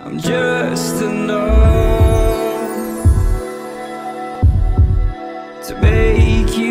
I'm just enough to make you